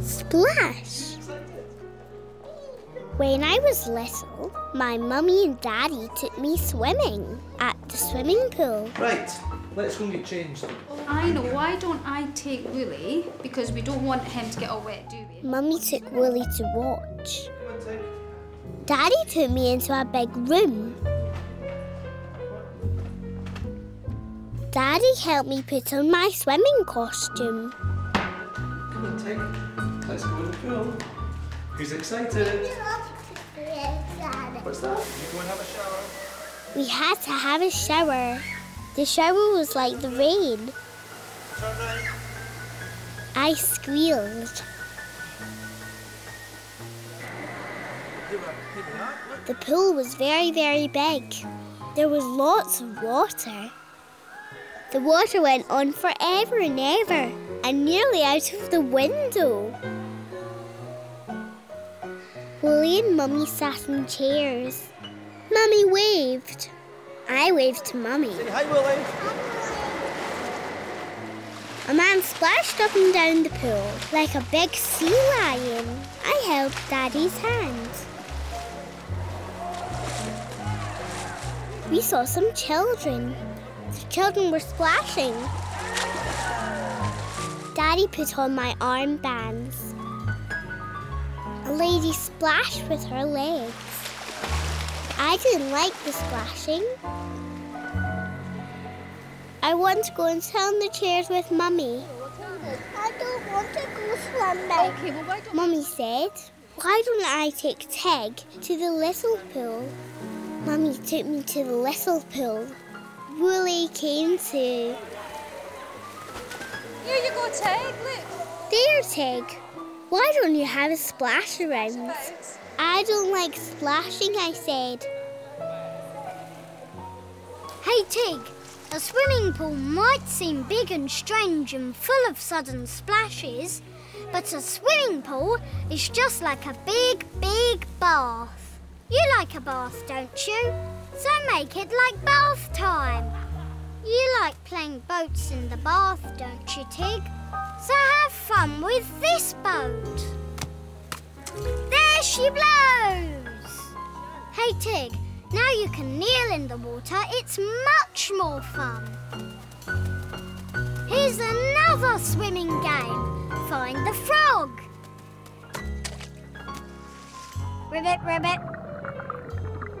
Splash! When I was little, my mummy and daddy took me swimming at the swimming pool. Right, let's go and get changed. I know, why don't I take Woolly? Because we don't want him to get all wet, do we? Mummy took Woolly to watch. Daddy took me into a big room. Daddy helped me put on my swimming costume. Come. Let's go in the pool. Who's excited? What's that? You go and have a shower. We had to have a shower. The shower was like the rain. I squealed. The pool was very, very big. There was lots of water. The water went on forever and ever and nearly out of the window. Woolly and Mummy sat in chairs. Mummy waved. I waved to Mummy. Say hi, Woolly. A man splashed up and down the pool like a big sea lion. I held Daddy's hand. We saw some children. The children were splashing. Daddy put on my armbands. A lady splashed with her legs. I didn't like the splashing. I want to go and sit on the chairs with Mummy. I don't want to go swimming. Okay, well, why Mummy said, Why don't I take Tig to the little pool? Mummy took me to the little pool. Woolly came too. Go, Tig, look. There, Tig. Why don't you have a splash around? I don't like splashing, I said. Hey, Tig. A swimming pool might seem big and strange and full of sudden splashes, but a swimming pool is just like a big, big bath. You like a bath, don't you? So make it like bath time. You like playing boats in the bath, don't you, Tig? So have fun with this boat. There she blows! Hey, Tig, now you can kneel in the water. It's much more fun. Here's another swimming game. Find the frog. Ribbit, ribbit.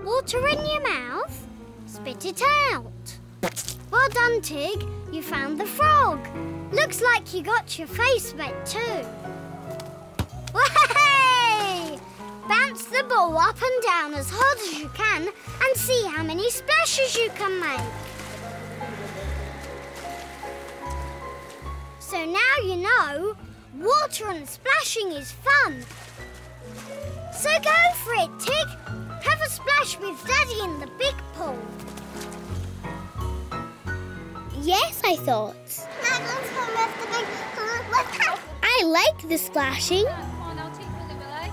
Water in your mouth. Spit it out. Well done, Tig. You found the frog. Looks like you got your face wet too. Way! Bounce the ball up and down as hard as you can and see how many splashes you can make. So now you know water and splashing is fun. So go for it, Tig. Have a splash with Daddy in the big pool. Yes, I thought. I like the splashing. I'll take Woolly, will I?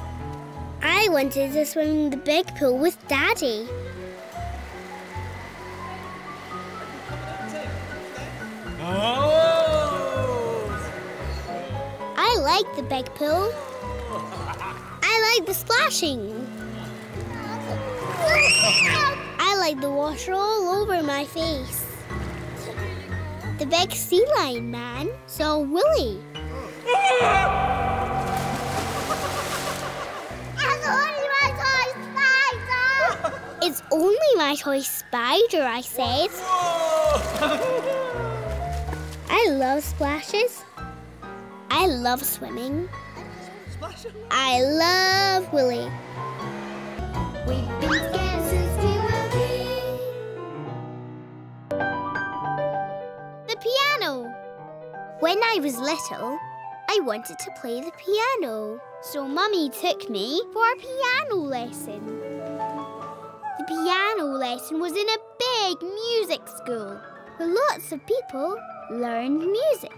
I wanted to swim in the big pool with Daddy. I like the big pool. I like the splashing. I like the water all over my face. The big sea lion man saw Woolly. It's only my toy spider, I said. I love splashes. I love swimming. I love Woolly. We've been scared When I was little, I wanted to play the piano. So Mummy took me for a piano lesson. The piano lesson was in a big music school where lots of people learned music.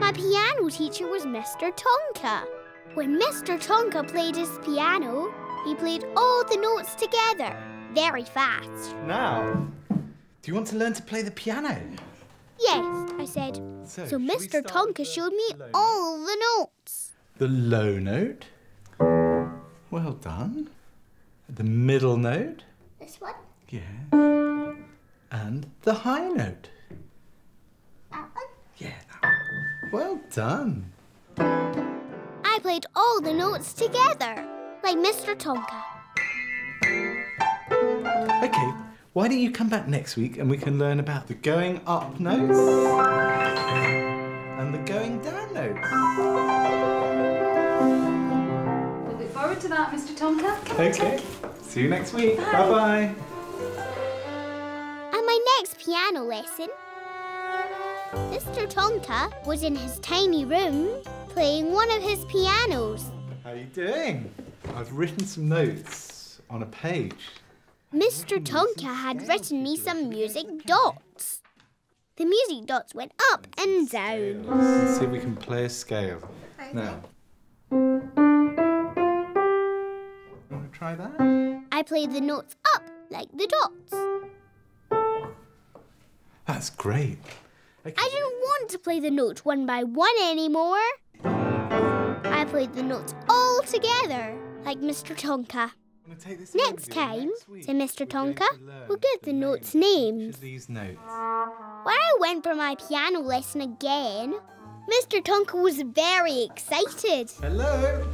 My piano teacher was Mr. Tonka. When Mr. Tonka played his piano, he played all the notes together very fast. Now, do you want to learn to play the piano? Yes, I said. So, So Mr. Tonka showed me low note? all the notes. The low note. Well done. The middle note. This one? Yeah. And the high note. That one? Yeah. that one. Well done. I played all the notes together, like Mr. Tonka. Okay, why don't you come back next week and we can learn about the going up notes and the going down notes. We'll look forward to that, Mr. Tonka. Come on, Okay. Tig. See you next week. Bye bye. And my next piano lesson, Mr. Tonka was in his tiny room playing one of his pianos. How are you doing? I've written some notes on a page. Mr. Tonka had written me some music dots. The music dots went up and down. Let's see if we can play a scale. Now. Want to try that? I played the notes up like the dots. That's great. Okay. I didn't want to play the notes one by one anymore. I played the notes all together like Mr. Tonka. Wanna take this Next time, next Mr. Tonka, to we'll give the notes names. these notes. When I went for my piano lesson again, Mr. Tonka was very excited. Hello.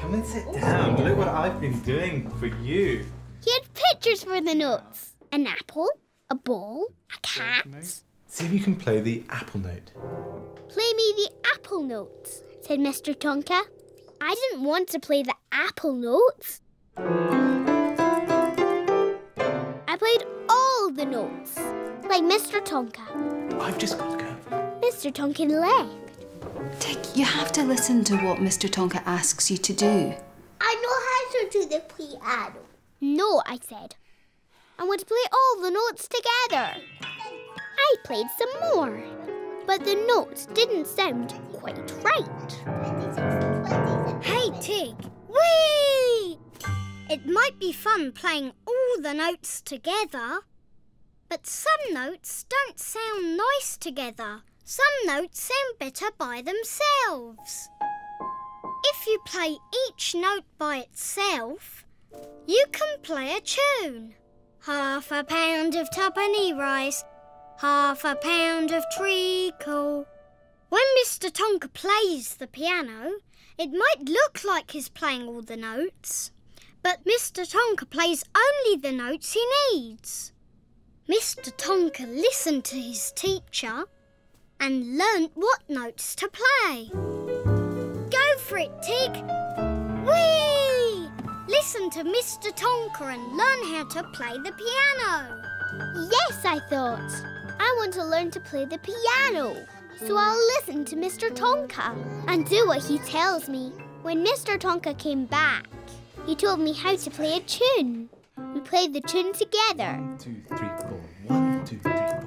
Come and sit down. Look what I've been doing for you. He had pictures for the notes an apple, a ball, a cat. See if you can play the apple note. Play me the apple notes, said Mr. Tonka. I didn't want to play the apple notes. I played all the notes, like Mr. Tonka. I've just got to go. Mr. Tonkin left. Tig, you have to listen to what Mr. Tonka asks you to do. I know how to do the piano. No, I said. I want to play all the notes together. I played some more, but the notes didn't sound quite right. Hey, Tig. It might be fun playing all the notes together, but some notes don't sound nice together. Some notes sound better by themselves. If you play each note by itself, you can play a tune. Half a pound of tuppenny rice, half a pound of treacle. When Mr. Tonka plays the piano, it might look like he's playing all the notes, but Mr. Tonka plays only the notes he needs. Mr. Tonka listened to his teacher and learnt what notes to play. Go for it, Tig! Whee! Listen to Mr. Tonka and learn how to play the piano. Yes, I thought. I want to learn to play the piano. So I'll listen to Mr. Tonka and do what he tells me. When Mr. Tonka came back, he told me how to play a tune. We played the tune together. One, two, three, four. One, two, three, four.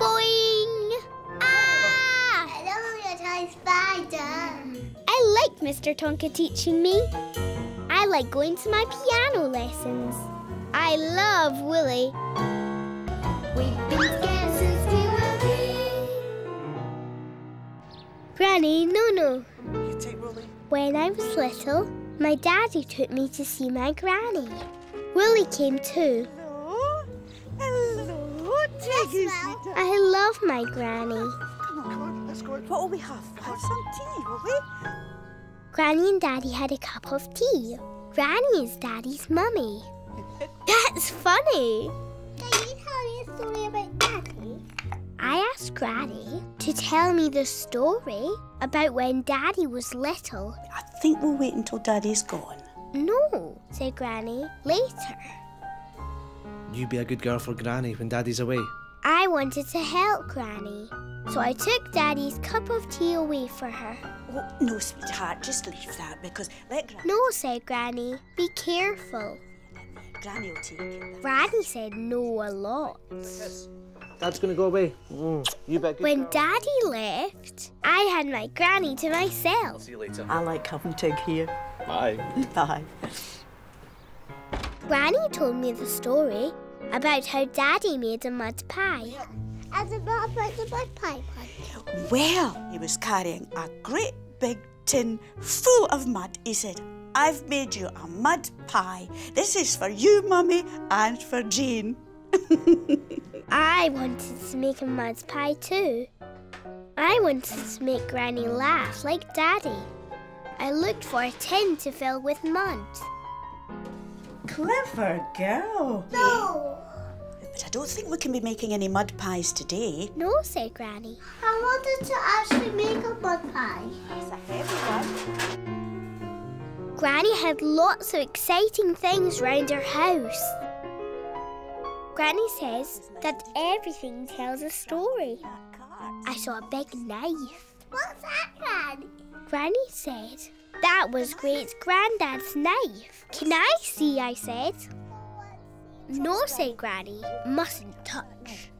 Boing! Ah! Hello, your toy spider. I like Mr. Tonka teaching me. I like going to my piano lessons. I love Woolly. We've been Granny, no, no. You take Woolly. When I was little, my daddy took me to see my granny. Woolly came too. Hello. Hello, Tiggy. I love my granny. Come on, come on, let's go. What will we have? We'll have some tea, will we? Granny and Daddy had a cup of tea. Granny is Daddy's mummy. That's funny. Can you tell me a story about Daddy? I asked Granny to tell me the story about when Daddy was little. I think we'll wait until Daddy's gone. No, said Granny, later. You be a good girl for Granny when Daddy's away. I wanted to help Granny, so I took Daddy's cup of tea away for her. Oh, no, sweetheart, just leave that because let Granny. No, said Granny, be careful. Granny will take it. Granny said no a lot. Dad's gonna go away. Mm, you bet. When girl. Daddy left, I had my granny to myself. See you later. I like having Tig here. Bye. Bye. Granny told me the story about how Daddy made a mud pie. And about the mud pie one. Well, he was carrying a great big tin full of mud. He said, I've made you a mud pie. This is for you, Mummy, and for Jane. I wanted to make a mud pie too. I wanted to make Granny laugh like Daddy. I looked for a tin to fill with mud. Clever girl. No! But I don't think we can be making any mud pies today. No, said Granny. I wanted to actually make a mud pie. It's a heavy one. Granny had lots of exciting things round her house. Granny says that everything tells a story. I saw a big knife. What's that, Granny? Granny said that was Great Granddad's knife. Can I see? I said. No, said Granny. Mustn't touch.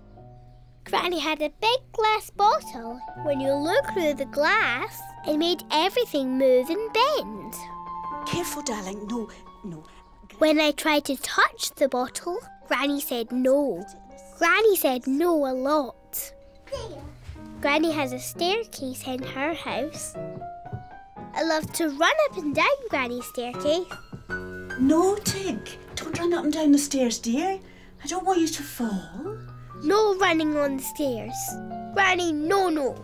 Granny had a big glass bottle. When you look through the glass, it made everything move and bend. Careful, darling. No, no. When I tried to touch the bottle, Granny said no. Granny said no a lot. Granny has a staircase in her house. I love to run up and down Granny's staircase. No, Tig. Don't run up and down the stairs, dear. I don't want you to fall. No running on the stairs. Granny, no, no.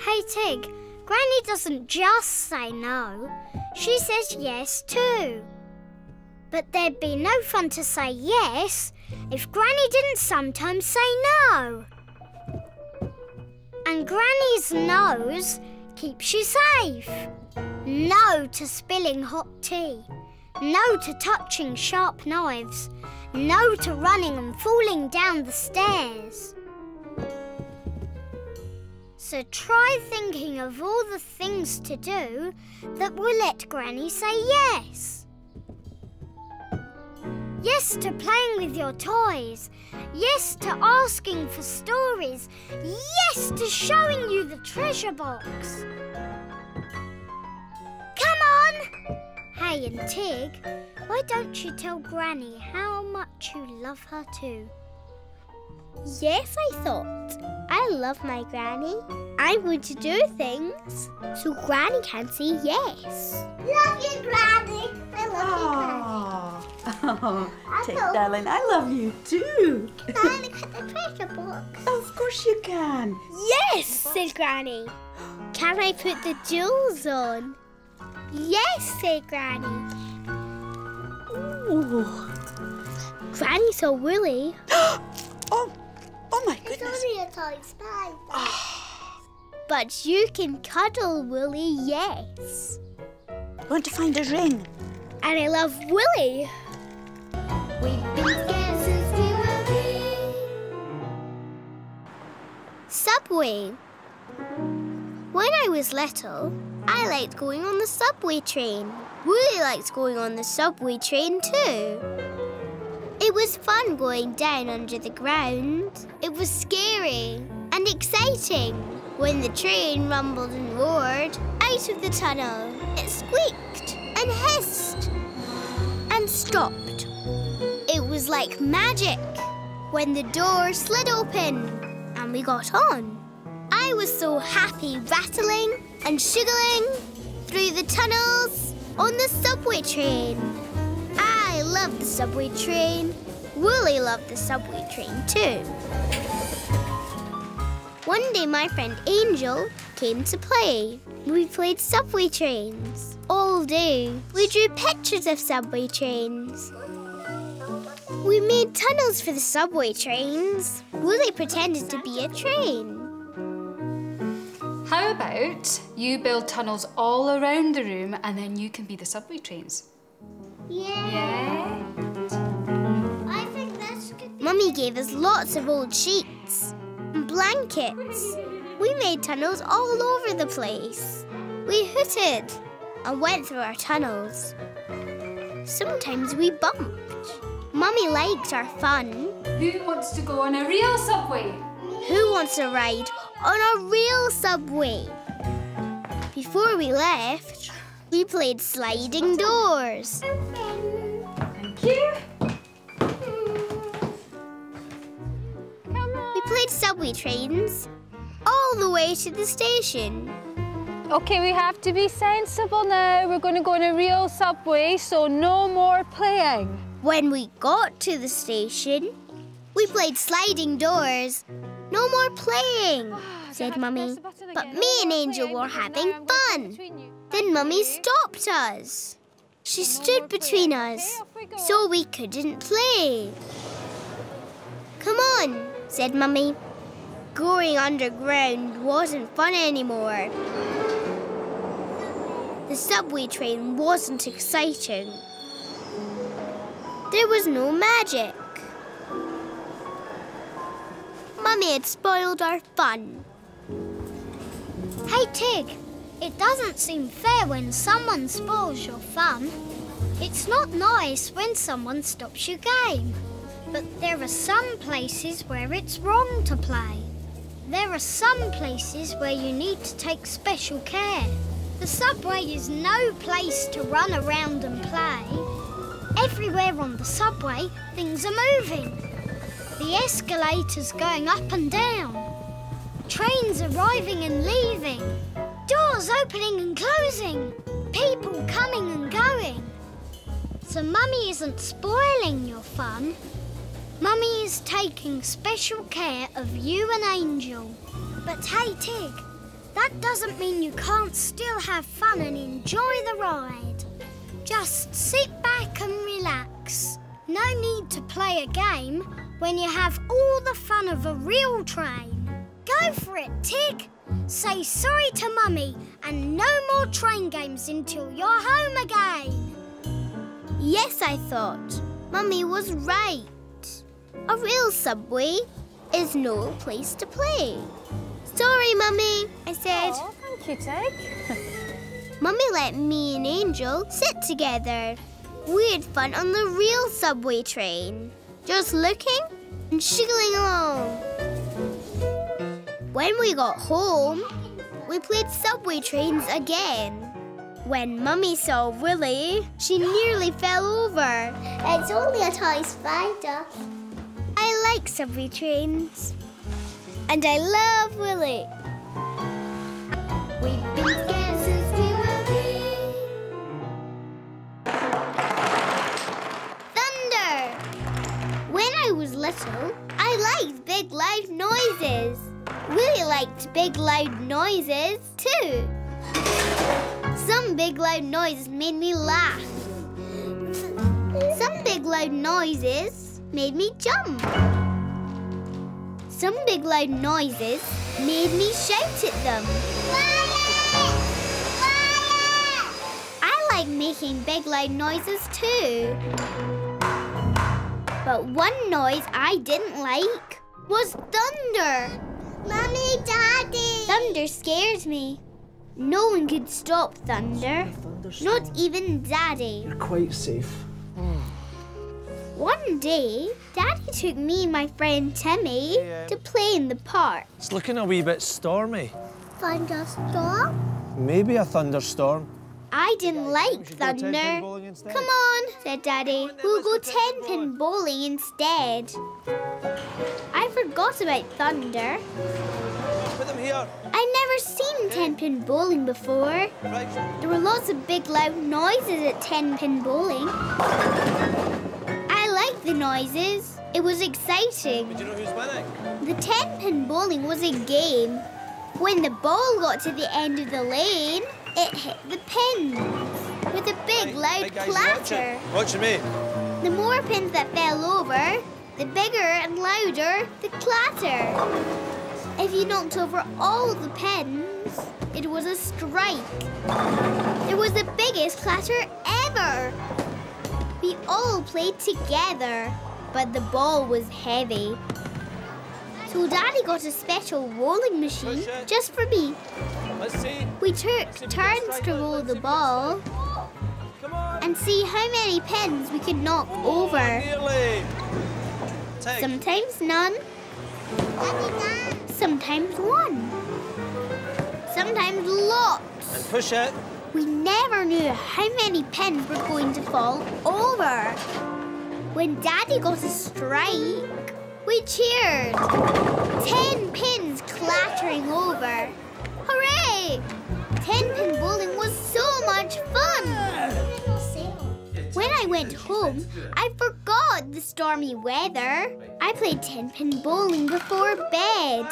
Hey, Tig, Granny doesn't just say no. She says yes too. But there'd be no fun to say yes if Granny didn't sometimes say no. And Granny's nose keeps you safe. No to spilling hot tea. No to touching sharp knives. No to running and falling down the stairs. So try thinking of all the things to do that will let Granny say yes. Yes to playing with your toys. Yes to asking for stories. Yes to showing you the treasure box. Come on! Hey and Tig, why don't you tell Granny how much you love her too? Yes, I thought. I love my Granny. I'm going to do things so Granny can say yes. Love you, Granny. I love you, granny. Oh, Tig, darling, I love you too. Can I look at the treasure box? Of course you can. Yes, said Granny. Can I put the jewels on? Yes, said Granny. Ooh. Granny saw Woolly. oh, oh my goodness. only a toy spider. Ah. but you can cuddle Woolly, yes. I Want to find a ring? And I love Woolly. We've been together since we were wee. Subway. When I was little, I liked going on the subway train. Woolly liked going on the subway train too. It was fun going down under the ground. It was scary and exciting. When the train rumbled and roared out of the tunnel, it squeaked and hissed and stopped. It was like magic when the door slid open and we got on. I was so happy rattling and sugaling through the tunnels on the subway train. I love the subway train. Woolly loved the subway train too. One day my friend Angel came to play. We played subway trains all day. We drew pictures of subway trains. We made tunnels for the subway trains. Woolly pretended to be a train. How about you build tunnels all around the room and then you can be the subway trains? Yeah. I think that's good. Mummy gave us lots of old sheets and blankets. We made tunnels all over the place. We hooted and went through our tunnels. Sometimes we bumped. Mummy liked our fun. Who wants to go on a real subway? Who wants to ride on a real subway? Before we left, we played sliding doors. Thank you. We played subway trains all the way to the station. Okay, we have to be sensible now. We're going to go on a real subway, so no more playing. When we got to the station, we played sliding doors. No more playing, ah, said Mummy. But me and Angel were having fun. Then Mummy stopped us. She stood between us, so we couldn't play. Come on, said Mummy. Going underground wasn't fun anymore. The subway train wasn't exciting. There was no magic. Mummy had spoiled our fun. Hey, Tig, it doesn't seem fair when someone spoils your fun. It's not nice when someone stops your game. But there are some places where it's wrong to play. There are some places where you need to take special care. The subway is no place to run around and play. Everywhere on the subway, things are moving. The escalators going up and down. Trains arriving and leaving. Doors opening and closing. People coming and going. So Mummy isn't spoiling your fun. Mummy is taking special care of you and Angel. But hey, Tig, that doesn't mean you can't still have fun and enjoy the ride. Just sit back and relax. No need to play a game when you have all the fun of a real train. Go for it, Tig. Say sorry to Mummy and no more train games until you're home again. Yes, I thought. Mummy was right. A real subway is no place to play. Sorry, Mummy, I said. Oh, thank you, Tig. Mummy let me and Angel sit together. We had fun on the real subway train, just looking and shiggling along. When we got home, we played subway trains again. When Mummy saw Woolly, she nearly fell over. It's only a toy spider. I like subway trains. And I love Woolly. We've we. Thunder! When I was little, I liked big loud noises. Woolly liked big loud noises too. Some big loud noises made me laugh. Some big loud noises made me jump. Some big loud noises made me shout at them. I like making big loud noises too. But one noise I didn't like was thunder. Mommy, Daddy! Thunder scares me. No one could stop thunder. Not even Daddy. You're quite safe. One day, Daddy took me and my friend Timmy to play in the park. It's looking a wee bit stormy. Thunderstorm? Maybe a thunderstorm. I didn't like ten-pin thunder. Come on, said Daddy. We'll go ten pin bowling instead. I forgot about thunder. Put them here. I'd never seen ten pin bowling before. There were lots of big loud noises at 10 pin bowling. I liked the noises. It was exciting. You know who's winning? The 10 pin bowling was a game. When the ball got to the end of the lane, it hit the pins with a big loud Hey guys, watch clatter. it. Watching me. The more pins that fell over, the bigger and louder the clatter. If you knocked over all the pins, it was a strike. It was the biggest clatter ever. We all played together, but the ball was heavy. So Daddy got a special rolling machine just for me. Let's see. We took turns to roll the ball and see how many pins we could knock over. Sometimes none. Sometimes one. Sometimes lots. And push it. We never knew how many pins were going to fall over. When Daddy got a strike, we cheered. Ten pins clattering over. Hooray! Ten pin bowling was so much fun. When I went home, I forgot the stormy weather. I played ten pin bowling before bed.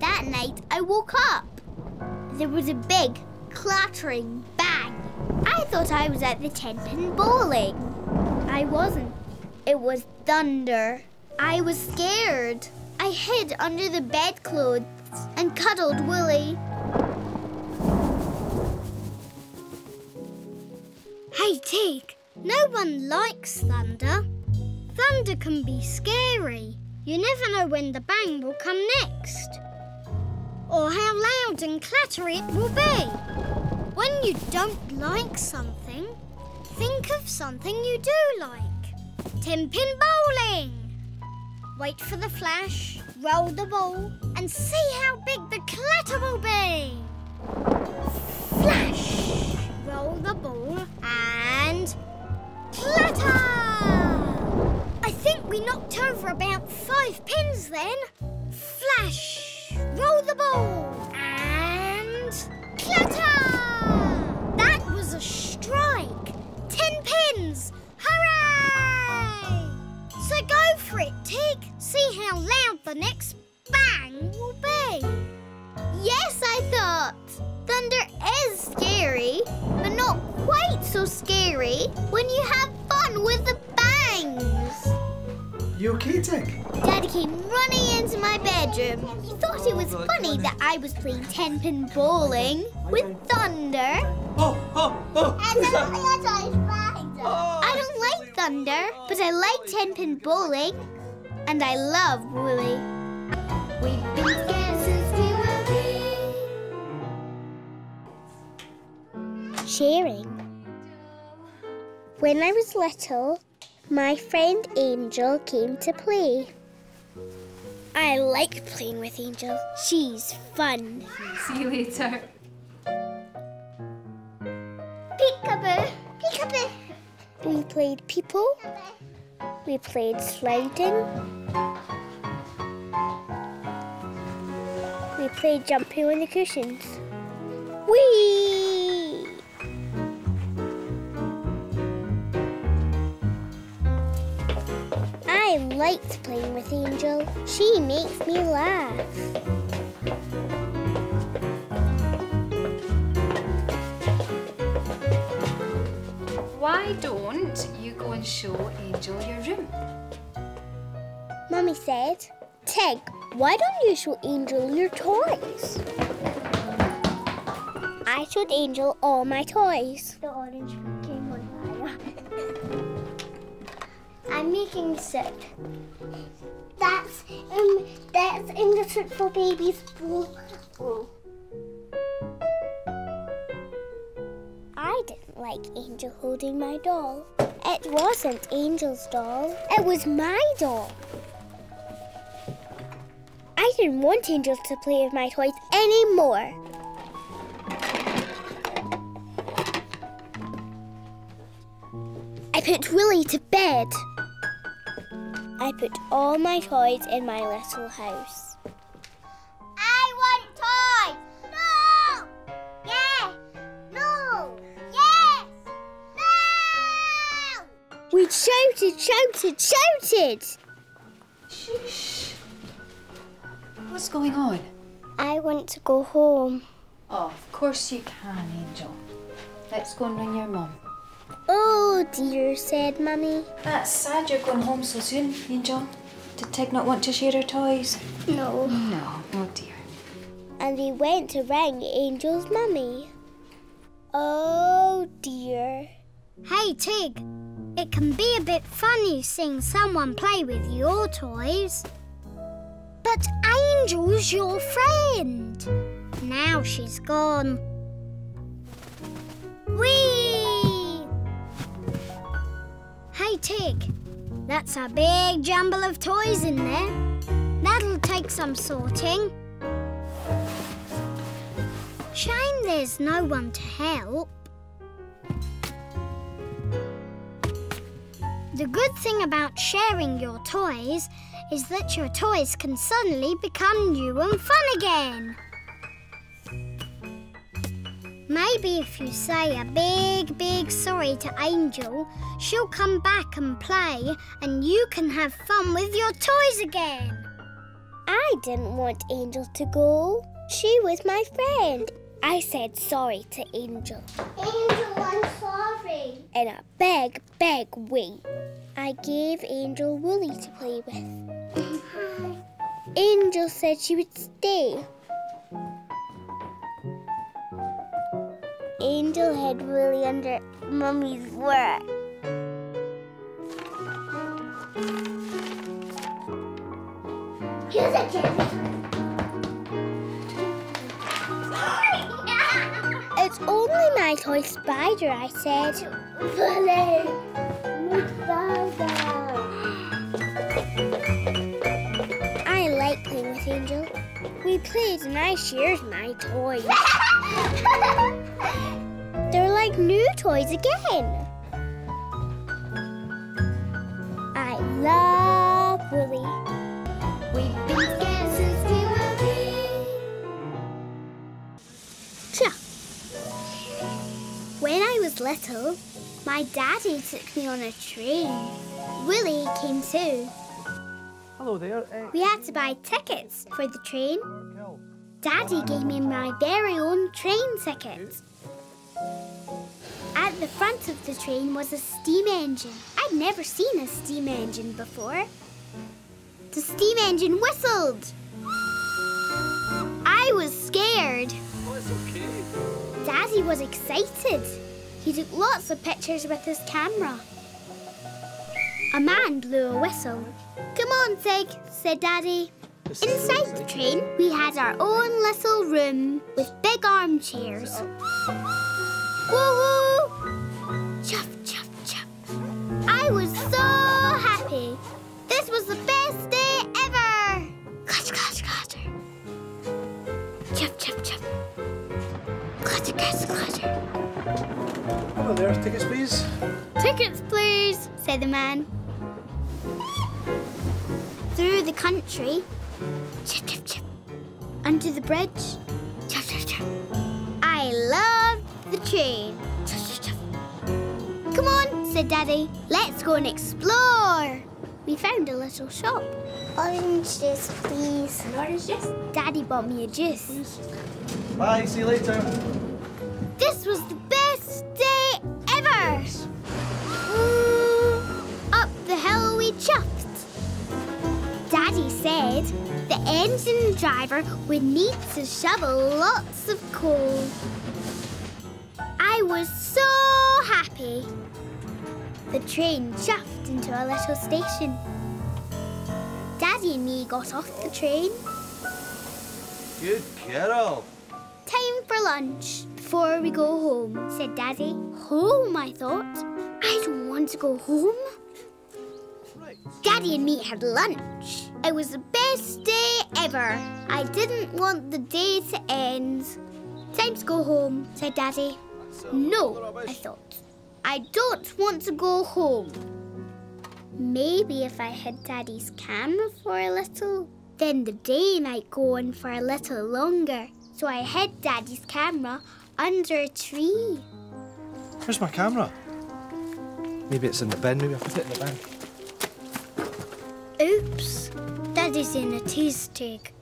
That night, I woke up. There was a big, clattering bang. I thought I was at the 10 pin bowling. I wasn't. It was thunder. I was scared. I hid under the bedclothes and cuddled Woolly. Hey, Tig, no one likes thunder. Thunder can be scary. You never know when the bang will come next or how loud and clattery it will be. When you don't like something, think of something you do like. Ten pin bowling. Wait for the flash, roll the ball, and see how big the clatter will be. Flash, roll the ball, and clatter! I think we knocked over about five pins then. Flash, roll the ball, playing 10 pin bowling with thunder. Oh, oh, oh! I don't like thunder, but I like 10 pin bowling. And I love Woolly. We've been together since we were wee. Sharing. When I was little, my friend Angel came to play. I like playing with Angel. She's fun. See you later. Peekaboo. Peekaboo. We played people. We played sliding. We played jumping on the cushions. Whee! Liked playing with Angel. She makes me laugh. Why don't you go and show Angel your room? Mummy said, Tig, why don't you show Angel your toys? I showed Angel all my toys. The orange making soup. That's um that's in the soup for babies. I didn't like Angel holding my doll. It wasn't Angel's doll. It was my doll. I didn't want Angel to play with my toys anymore. I put Woolly to bed. I put all my toys in my little house. I want toys! No! Yes! No! Yes! No! We shouted, shouted, shouted! What's going on? I want to go home. Oh, of course you can, Angel. Let's go and ring your mum. Oh dear, said Mummy. That's sad you're going home so soon, Angel. Did Tig not want to share her toys? No. No. Oh dear. And we went to ring Angel's mummy. Oh dear. Hey Tig, it can be a bit funny seeing someone play with your toys. But Angel's your friend. Now she's gone. Whee! Tig, that's a big jumble of toys in there. That'll take some sorting. Shame there's no one to help. The good thing about sharing your toys is that your toys can suddenly become new and fun again. Maybe if you say a big, big sorry to Angel, she'll come back and play and you can have fun with your toys again. I didn't want Angel to go. She was my friend. I said sorry to Angel Angel, I'm sorry. in a big, big way. I gave Angel Woolly to play with. Angel said she would stay. Angel hid Woolly under Mummy's work. Here's a jelly. It's only my toy spider, I said. I like playing with Angel. We played and I shared my toys. They're like new toys again. I love Woolly. We've been together since we were wee. Tia. When I was little, my daddy took me on a train. Woolly came too. Hello there. Uh, We had to buy tickets for the train. Daddy gave me my very own train ticket. The front of the train was a steam engine. I'd never seen a steam engine before. The steam engine whistled. I was scared. Oh, it's okay. Daddy was excited. He took lots of pictures with his camera. A man blew a whistle. Come on, Tig, said Daddy. Inside the train, we had our own little room with big armchairs. Man. Through the country, chip, chip, chip. Under the bridge, chip, chip, chip. I loved the train. Chip, chip, chip. Come on, said Daddy. Let's go and explore. We found a little shop. Orange juice, please. An orange juice? Daddy bought me a juice. Bye. See you later. Driver would need to shovel lots of coal. I was so happy. The train chuffed into a little station. Daddy and me got off the train. Good girl. Time for lunch before we go home, said Daddy. Home, I thought. I don't want to go home. Right. Daddy and me had lunch. It was the best day ever. I didn't want the day to end. Time to go home, said Daddy. No, I thought. I don't want to go home. Maybe if I hid Daddy's camera for a little, then the day might go on for a little longer. So I hid Daddy's camera under a tree. Where's my camera? Maybe it's in the bin. Maybe I put it in the bin. Oops. Daddy's in a tease Tig.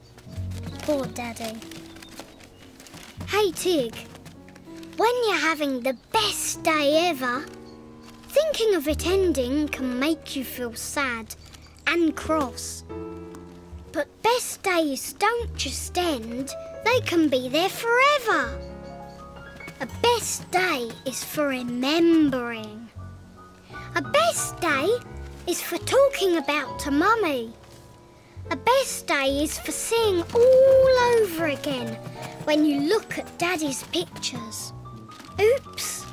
Poor Daddy. Hey Tig, when you're having the best day ever, thinking of it ending can make you feel sad and cross. But best days don't just end, they can be there forever. A best day is for remembering. A best day is for talking about to Mummy. A best day is for seeing all over again when you look at Daddy's pictures. Oops.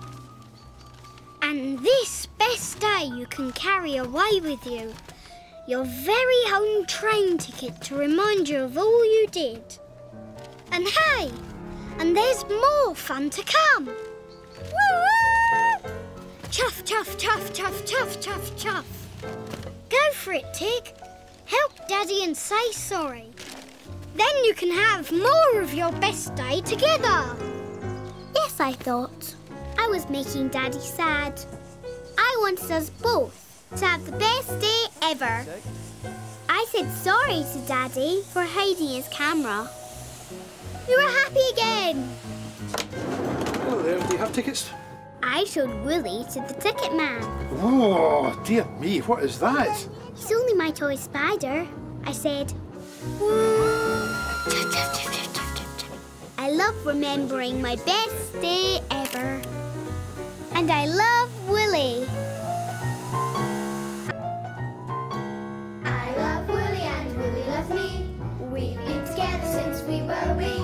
And this best day you can carry away with you. Your very own train ticket to remind you of all you did. And hey, And there's more fun to come. Woo-woo! Chuff, chuff, chuff, chuff, chuff, chuff, chuff. Go for it, Tig. Help Daddy and say sorry. Then you can have more of your best day together. Yes, I thought. I was making Daddy sad. I wanted us both to have the best day ever. I said sorry to Daddy for hiding his camera. We were happy again. Oh, there. Do you have tickets? I showed Woolly to the ticket man. Oh, dear me. What is that? He's only my toy spider, I said. I love remembering my best day ever. And I love Woolly. I love Woolly and Woolly loves me. We've been together since we were wee.